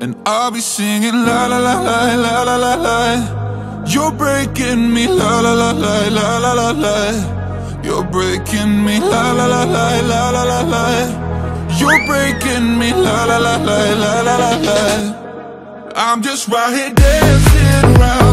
And I'll be singing la la la la la la la la You're breaking me la la la la la la la la You're breaking me la la la la la la la la You're breaking me la la la la la la la la I'm just right here dancing around